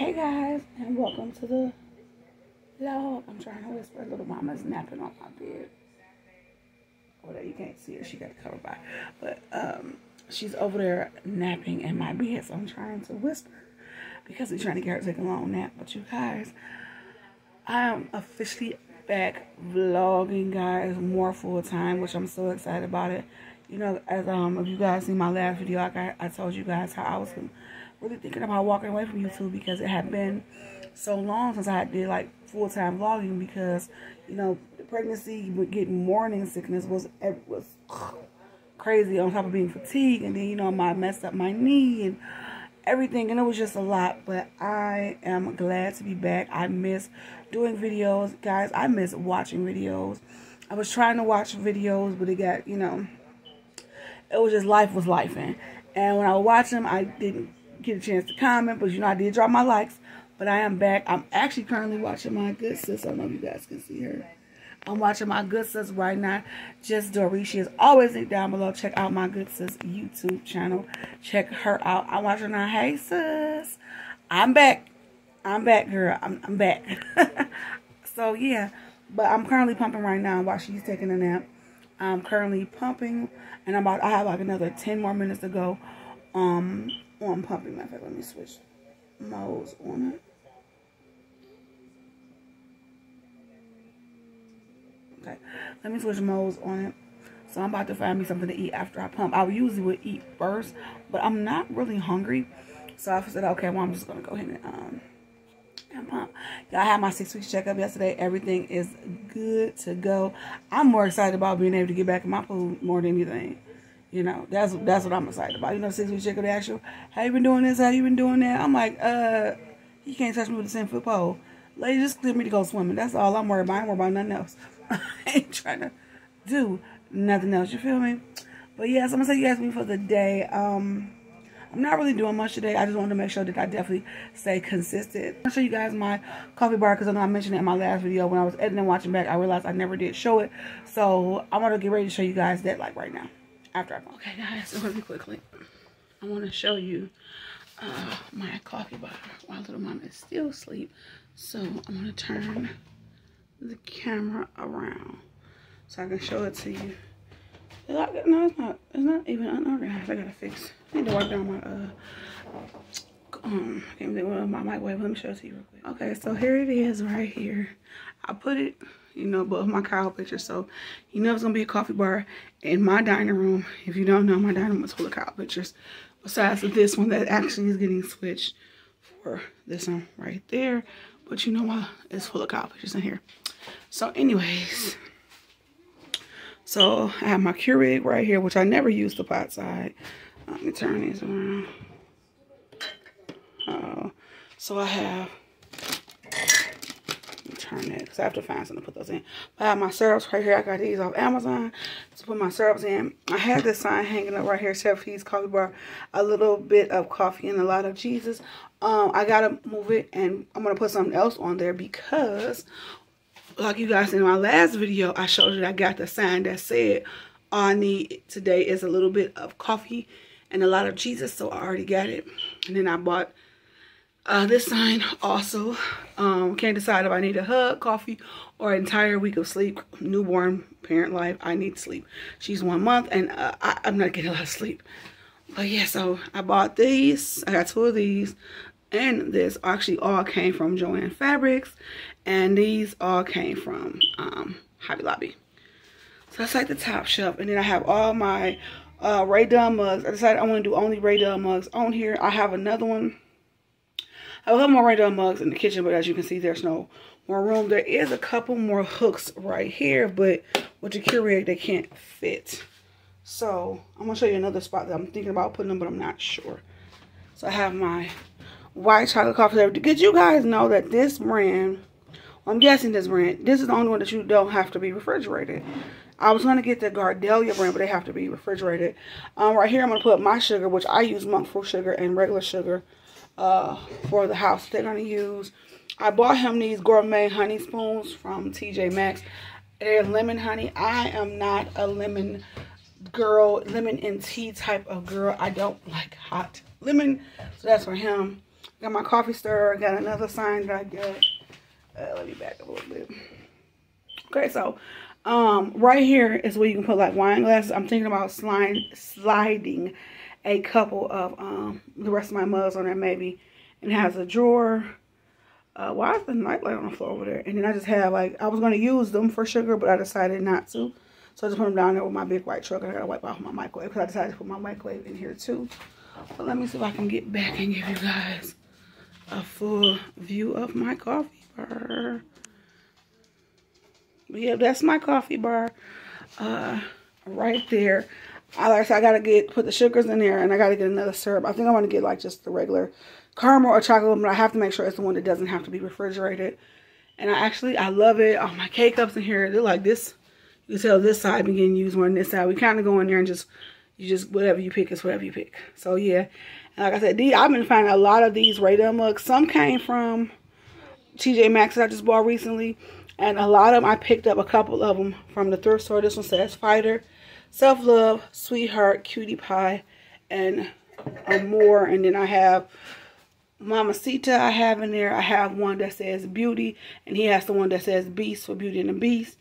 Hey guys, and welcome to the vlog. I'm trying to whisper. Little mama's napping on my bed. Oh, you can't see her. She got the cover by. But um, she's over there napping in my bed, so I'm trying to whisper because we're trying to get her to take a long nap. But you guys, I am officially back vlogging, guys, more full time, which I'm so excited about it. You know, as um, if you guys seen my last video, I got, I told you guys how I was really thinking about walking away from YouTube because it had been so long since I did like full-time vlogging because, you know, pregnancy with getting morning sickness was, was crazy on top of being fatigued. And then, you know, I messed up my knee and everything. And it was just a lot. But I am glad to be back. I miss doing videos. Guys, I miss watching videos. I was trying to watch videos, but it got, you know, it was just life was life. And, and when I would watch them, I didn't get a chance to comment, but you know I did drop my likes. But I am back. I'm actually currently watching my good sis. I don't know if you guys can see her. I'm watching my good sis right now. Just Dory. She is always linked down below. Check out my good sis YouTube channel. Check her out. I'm watching her. Hey sis. I'm back. I'm back, girl. I'm, I'm back. so yeah. But I'm currently pumping right now while she's taking a nap. I'm currently pumping and I'm about I have like another 10 more minutes to go. Um on pumping. Matter of fact, let me switch modes on it. Okay, let me switch modes on it. So I'm about to find me something to eat after I pump. I usually would eat first, but I'm not really hungry. So I said, okay, well, I'm just going to go ahead and, um, and pump. I had my six weeks checkup yesterday. Everything is good to go. I'm more excited about being able to get back in my food more than anything. You know, that's that's what I'm excited about. You know, six weeks checkup, the actual, how you been doing this? How you been doing that? I'm like, uh, you can't touch me with the same foot pole. Lady, just clear me to go swimming. That's all I'm worried about. I ain't worried about nothing else. I ain't trying to do nothing else. You feel me? But yes, I'm gonna say you guys me for the day. Um, I'm not really doing much today. I just wanted to make sure that I definitely stay consistent. I'll show you guys my coffee bar because I know I mentioned it in my last video when I was editing and watching back. I realized I never did show it. So I'm gonna get ready to show you guys that like right now after I Okay, guys, really quickly, I want to show you uh, my coffee bar while little mama is still asleep. So I'm going to turn the camera around so I can show it to you. no, it's not. It's not even unorganized. I gotta fix. I need to wipe down my uh um. I can't my microwave. Let me show it to you real quick. Okay, so here it is right here. I put it you know, above my cow picture. So you know it's gonna be a coffee bar in my dining room. If you don't know, my dining room is full of cow pictures. Besides this one that actually is getting switched for this one right there. But you know what? It's full of cow pictures in here. So anyways, so I have my Keurig right here, which I never use the pot side. Let me turn these around. So I have turn that because I have to find something to put those in. I have my syrups right here. I got these off Amazon to put my syrups in. I have this sign hanging up right here, Chef Keys Coffee Bar. A little bit of coffee and a lot of Jesus. Um, I got to move it and I'm going to put something else on there because like you guys in my last video, I showed you I got the sign that said all I need today is a little bit of coffee and a lot of Jesus. So I already got it. And then I bought uh, this sign also um, can't decide if I need a hug, coffee, or an entire week of sleep. Newborn parent life, I need sleep. She's one month and uh, I, I'm not getting a lot of sleep. But yeah, so I bought these. I got two of these. And this actually all came from Joann Fabrics. And these all came from um, Hobby Lobby. So that's like the top shelf. And then I have all my uh, Rae Dunn mugs. I decided I want to do only Rae Dunn mugs on here. I have another one I have more Rae mugs in the kitchen, but as you can see, there's no more room. There is a couple more hooks right here, but with the Keurig, they can't fit. So I'm going to show you another spot that I'm thinking about putting them, but I'm not sure. So I have my white chocolate coffee. Did you guys know that this brand, I'm guessing this brand, this is the only one that you don't have to be refrigerated. I was going to get the Ghirardelli brand, but they have to be refrigerated. Um, right here, I'm going to put my sugar, which I use monk fruit sugar and regular sugar uh, for the house they're going to use. I bought him these gourmet honey spoons from TJ Maxx. They're lemon honey. I am not a lemon girl, lemon and tea type of girl. I don't like hot lemon, so that's for him. Got my coffee stir. Got another sign that I got. Uh, let me back up a little bit. Okay, so um, right here is where you can put like wine glasses. I'm thinking about slide, sliding a couple of um, the rest of my mugs on there maybe. And has a drawer. Uh, why is the nightlight on the floor over there? And then I just have like, I was going to use them for sugar, but I decided not to. So I just put them down there with my big white truck. I got to wipe off my microwave because I decided to put my microwave in here too. But let me see if I can get back and give you guys a full view of my coffee bar. But yeah, that's my coffee bar uh, right there. I like I said, I gotta get put the sugars in there and I gotta get another syrup. I think I want to get like just the regular caramel or chocolate, but I have to make sure it's the one that doesn't have to be refrigerated. And I actually I love it. Oh my K cups in here, they're like this. You can tell this side used more than this side. We kind of go in there and just you just whatever you pick is whatever you pick. So yeah, and like I said, these, I've been finding a lot of these Rae Dunn mugs. Some came from TJ Maxx that I just bought recently. And a lot of them, I picked up a couple of them from the thrift store. This one says Fighter, Self Love, Sweetheart, Cutie Pie, and more. And then I have Mamacita I have in there. I have one that says Beauty. And he has the one that says Beast for Beauty and the Beast.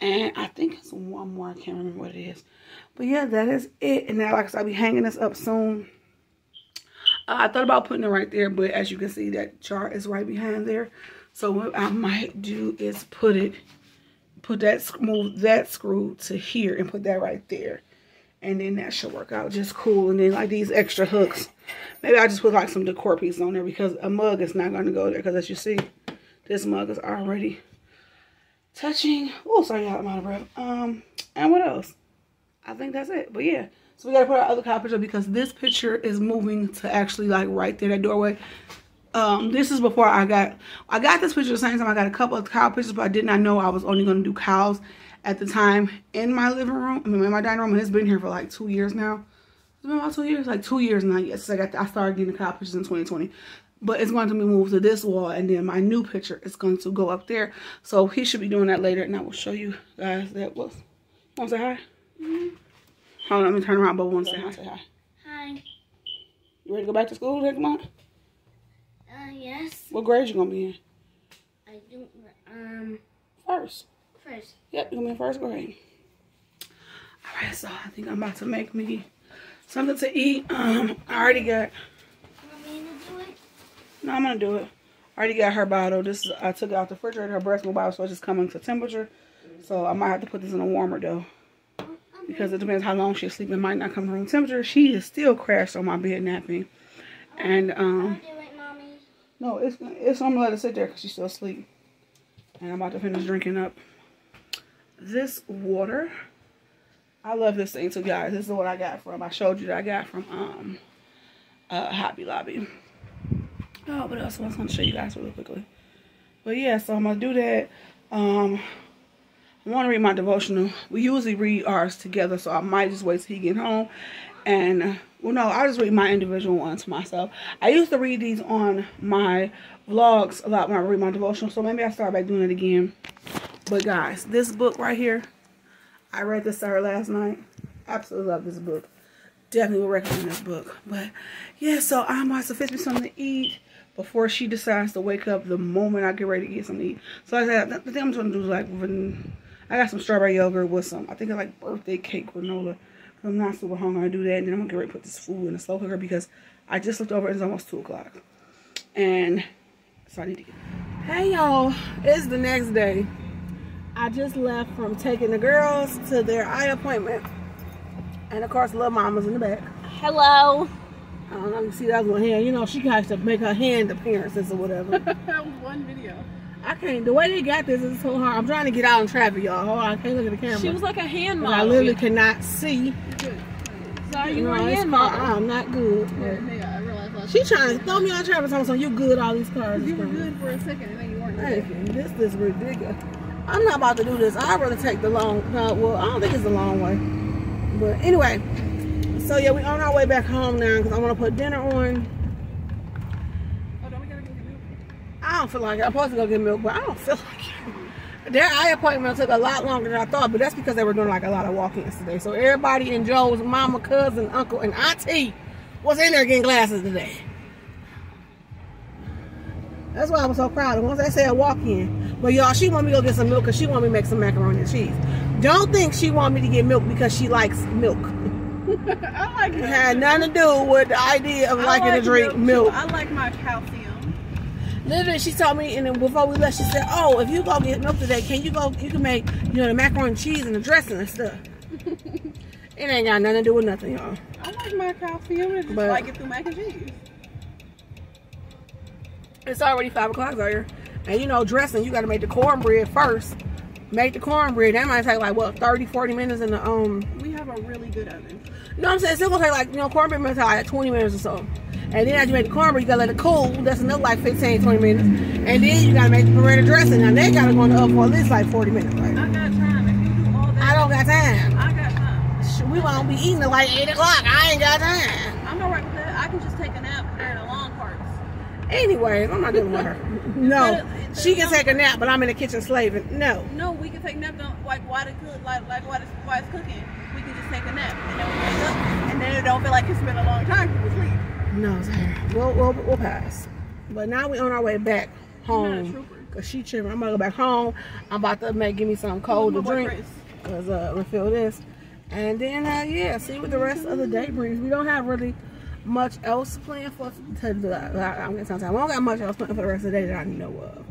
And I think it's one more. I can't remember what it is. But yeah, that is it. And now, like I said, I'll be hanging this up soon. Uh, I thought about putting it right there. But as you can see, that chart is right behind there. So what I might do is put it, put that, move that screw to here and put that right there. And then that should work out just cool. And then like these extra hooks, maybe I just put like some decor pieces on there because a mug is not going to go there. Because as you see, this mug is already touching. Oh, sorry, I'm out of breath. Um, and what else? I think that's it. But yeah. So we got to put our other cow picture because this picture is moving to actually like right there, that doorway um this is before i got i got this picture the same time i got a couple of cow pictures but i did not know i was only going to do cows at the time in my living room i mean in my dining room and it's been here for like two years now. It's been about two years like two years now yes i got i started getting the cow pictures in 2020 but it's going to be moved to this wall and then my new picture is going to go up there. So he should be doing that later and i will show you guys that was want to say hi? Mm -hmm. hold on let me turn around but want to say hi say hi. Hi. You ready to go back to school next month yes. What grade you gonna be in? I do um first. First. Yep, you're gonna be in first grade. Alright, so I think I'm about to make me something to eat. Um I already got me in do it? No, I'm gonna do it. I already got her bottle. This is I took it out the refrigerator, her breast milk bottle, so it's just coming to temperature. So I might have to put this in a warmer though. Because it depends how long she's sleeping. It might not come to room temperature. She is still crashed on my bed napping. And um no, it's it's I'm gonna let it sit there because she's still asleep. And I'm about to finish drinking up this water. I love this thing too, guys. This is what I got from. I showed you that I got from um uh Hobby Lobby. Oh, what else I was gonna show you guys really quickly. But yeah, so I'm gonna do that. Um I want to read my devotional. We usually read ours together, so I might just wait till he get home and well no i just read my individual ones to myself. I used to read these on my vlogs a lot when i read my devotional so maybe i start by doing it again. But guys this book right here i read this to her last night. Absolutely love this book. Definitely will recommend this book. But yeah so i'm about to fix me something to eat before she decides to wake up the moment i get ready to get something to eat. So i said the thing i'm gonna do is like when i got some strawberry yogurt with some i think it's like birthday cake granola I'm not super hungry. I do that, and then I'm gonna get ready to put this food in the slow cooker because I just looked over. It's almost two o'clock, and so I need to get. Hey y'all, it's the next day. I just left from taking the girls to their eye appointment, and of course, little mama's in the back. Hello. I don't know. if You see that one hand? You know she has to make her hand appearances or whatever. one video. I can't. The way they got this is so hard. I'm trying to get out in traffic, y'all. Hold on, I can't look at the camera. She was like a hand model. I literally cannot see. Sorry, you, were a hand model. I'm not good. Yeah, realized. She trying to throw me on traffic. So you good? All these cars. You were good for a second, and then you weren't. You. This is ridiculous. I'm not about to do this. I'd rather take the long. Uh, well, I don't think it's the long way. But anyway, so yeah, we on our way back home now because I want to put dinner on. I don't feel like it. I'm supposed to go get milk, but I don't feel like it. Their eye appointment took a lot longer than I thought, but that's because they were doing like a lot of walk-ins today. So everybody and Joe's mama, cousin, uncle, and auntie was in there getting glasses today. That's why I was so proud. Once I said walk in, but y'all, she want me to go get some milk because she want me to make some macaroni and cheese. Don't think she want me to get milk because she likes milk. I like It milk. had nothing to do with the idea of I liking like to drink too. milk. I like my. Literally, she told me, and then before we left, she said, "Oh, if you go get milk today, can you go? You can make, you know, the macaroni and cheese and the dressing and stuff." it ain't got nothing to do with nothing, y'all. I like my calcium. I just But- like it through mac and cheese. It's already five o'clock here, and you know, dressing, you got to make the cornbread first. Make the cornbread. That might take like what 30, 40 minutes in the um. We have a really good oven. You know what I'm saying? It's still gonna take like you know, cornbread might take like twenty minutes or so. And then after you make the cornbread, you gotta let it cool. That's another like 15, 20 minutes. And then you gotta make the burrito dressing. Now they gotta go in the oven for at least like 40 minutes. Right? I got time. If you do all that. I don't got time. I got time. We won't be eating at like 8 o'clock. I ain't got time. I'm alright with that. I can just take a nap during the long parts. Anyways, I'm not dealing with her. No. Uh, she can take a nap, but I'm in the kitchen slaving. No. No, we can take naps on like while it's cook, like like while it's, while it's cooking. We can just take a nap and then we wake up, and then it don't feel like it's been a long time because we sleep. No, sir. We'll, we'll, we'll pass. But now we're on our way back You're not a home. Cause she tripping. I'm gonna go back home. I'm about to make give me something cold to drink. Chris. Cause uh refill this. And then uh yeah, see what the rest of the day brings. We don't have really much else planned for today. I'm getting time. We don't got much else planned for the rest of the day that I know of.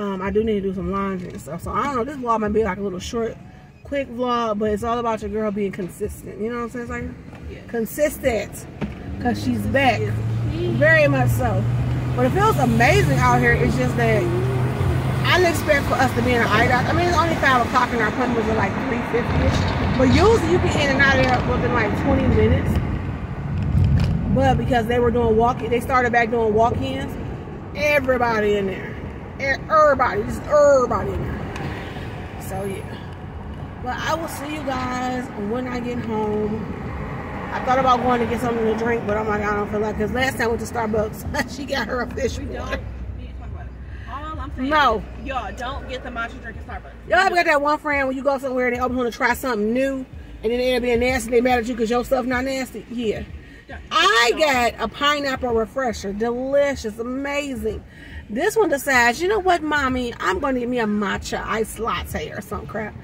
Um I do need to do some laundry and stuff. So I don't know, this vlog might be like a little short, quick vlog, but it's all about your girl being consistent. You know what I'm saying? It's like Yeah. consistent. Cause she's back. Very much so. But it feels amazing out here. It's just that I didn't expect for us to be in an IDOT. I mean, it's only 5 o'clock and our appointment was like 3.50ish. But usually you get in and out of there within like 20 minutes. But because they were doing walk-in, they started back doing walk-ins, everybody in there. Everybody, just everybody in there. So yeah. But I will see you guys when I get home. I thought about going to get something to drink, but I'm like, I don't feel like. Cause last time I went to Starbucks, she got her a fish We don't need to talk about it. All I'm saying No. y'all don't get the matcha drink at Starbucks. Y'all ever got that one friend when you go somewhere and they always want to try something new, and then they end up being nasty? They mad at you because your stuff not nasty. Yeah. I got a pineapple refresher, delicious, amazing. This one decides, you know what, mommy, I'm going to get me a matcha iced latte or some crap.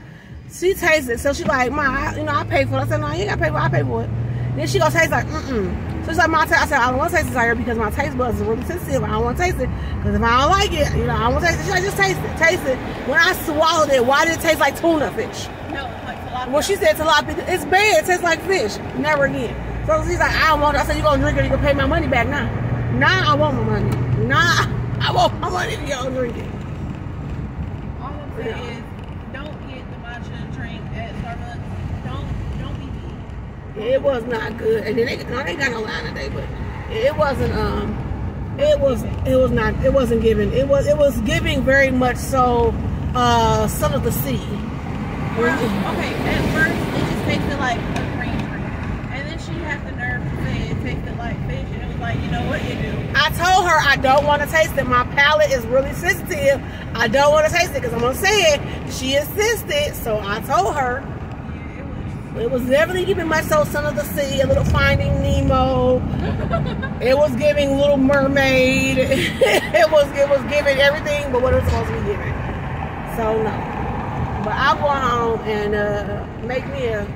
She tastes it, so she like, ma, I, you know, I pay for it. I said, no, you ain't got to pay for it. I pay for it. Then she gonna taste like, mm-mm. So she's like, my taste. I said, I don't want to taste here because my taste buds is really sensitive. I don't want to taste it because if I don't like it, you know, I don't want to taste it. She's like, just taste it, taste it. When I swallowed it, why did it taste like tuna fish? No, it's like a lot Well, she said to a lot of people, it's bad. It tastes like fish. Never again. So she's like, I don't want it. I said, you going to drink it, you to pay my money back now. Nah, I want my money. Nah, I want my money you don't drink it. All I'm saying Yeah. is, don't get the matcha drink at Starbucks. Don't don't be mean. It was not good. And then they, no, they got no line today, but it wasn't, um, it was, it was not, it wasn't giving. It was, it was giving very much so, uh, some of the sea. Well, okay, at first it just tasted like a green drink, and then she has the nerve to say it tasted like fish, and it was like, you know what you do? I told her I don't want to taste it. My palate is really sensitive. I don't want to taste it because I'm gonna say it. She insisted, so I told her. It was. It was definitely giving so Son of the Sea, a little Finding Nemo. it was giving Little Mermaid. it was it was giving everything but what it was supposed to be giving. So no. But I'll go home and uh, make me a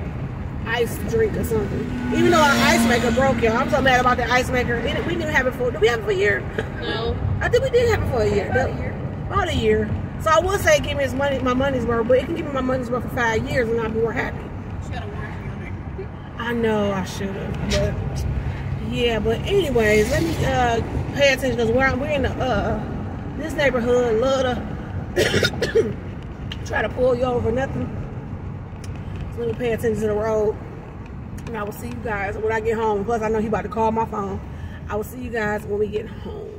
ice drink or something. Even though our ice maker broke, y'all. I'm so mad about the ice maker. It- We didn't have it for. Did we have it for a year? No. I think we did have it for a year. About a year. About a year. So I would say give me his money, my money's worth, but it can give me my money's worth for five years and I'll be more happy. I know I should have, but yeah. But anyways, let me uh, pay attention because we're we're in the uh, this neighborhood. Love to try to pull you over nothing. So let me pay attention to the road, and I will see you guys when I get home. Plus, I know he about to call my phone. I will see you guys when we get home.